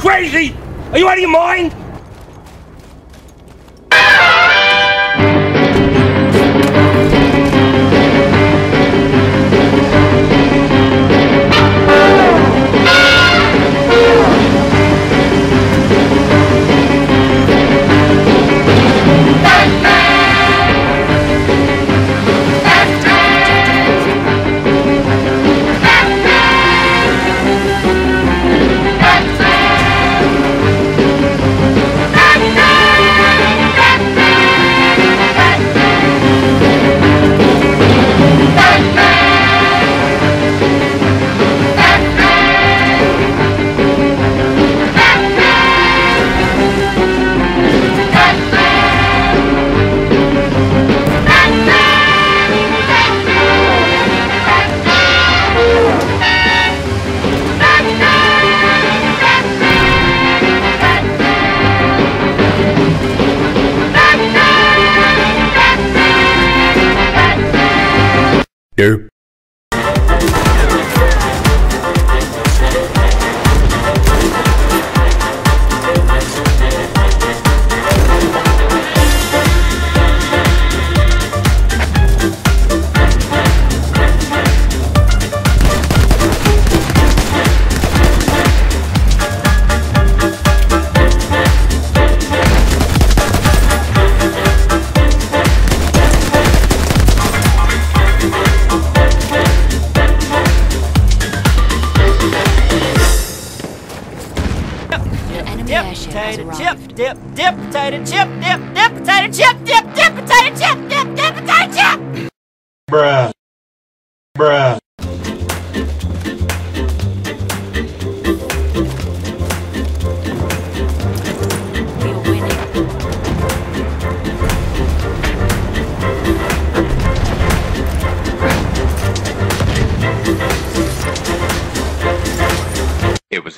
crazy? Are you out of your mind? An enemy Dip, airship potato arrived. chip, dip, dip, potato chip, dip, dip, potato chip, dip, dip, potato chip, dip, dip, potato chip. Bruh. Bruh.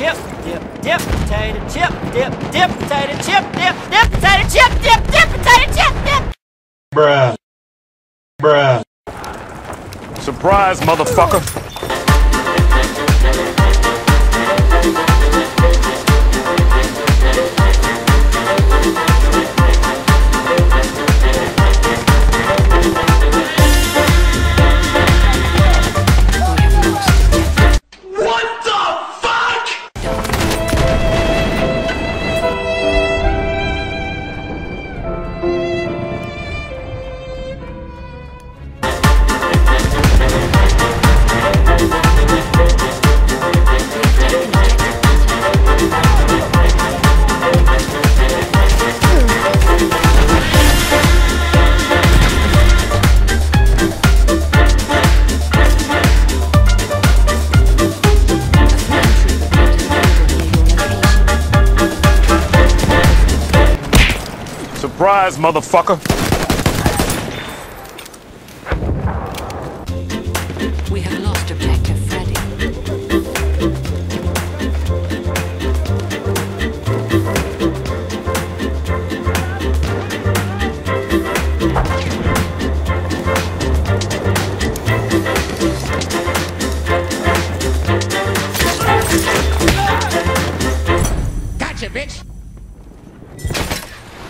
Chip, dip, dip, potato chip, dip, dip, potato chip, dip, dip, potato chip, dip, dip, potato chip, dip. Bruh. Bruh. Surprise, motherfucker. Surprise, motherfucker. We have lost objective Freddy.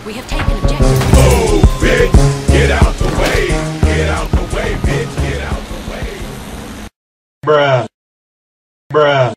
We have taken objective. Oh, bitch, get out the way. Get out the way, bitch. Get out the way. Bruh. Bruh.